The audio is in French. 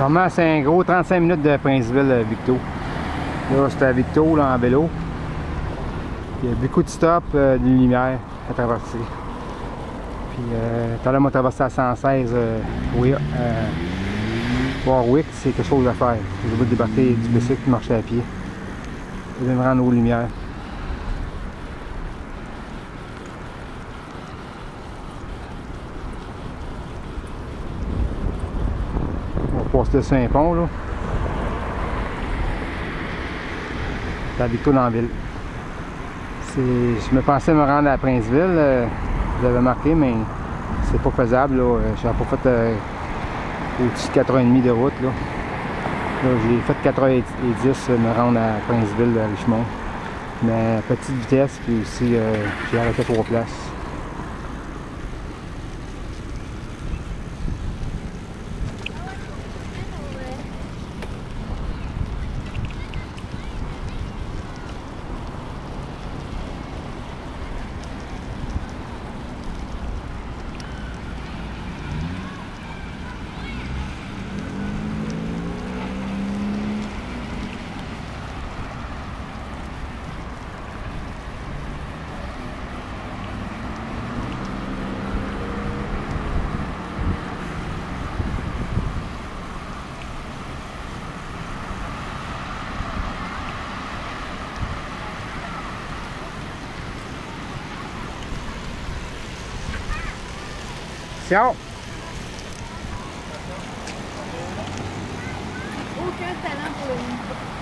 Normalement, c'est un gros 35 minutes de Princeville-Victo. Là, c'est à Victo, là, en vélo. Il y a beaucoup de stops, euh, de lumière à traverser. Puis, euh, tout à l'heure, on traversé à 116 euh, oui, euh, Warwick, c'est quelque chose à faire. Je vais débarquer du bicycle et marcher à pied. Je vais me rendre aux lumières. Passer sur un pont là. La ville. C'est- Je me pensais me rendre à Princeville, euh, je l'avais marqué, mais c'est pas faisable. là. Je n'ai pas fait euh, au-dessus de 4h30 de route. J'ai fait 4h10 euh, me rendre à Princeville, à Richmond. Mais à petite vitesse, puis aussi euh, j'ai arrêté trois places. Ciao! Aucun talent pour le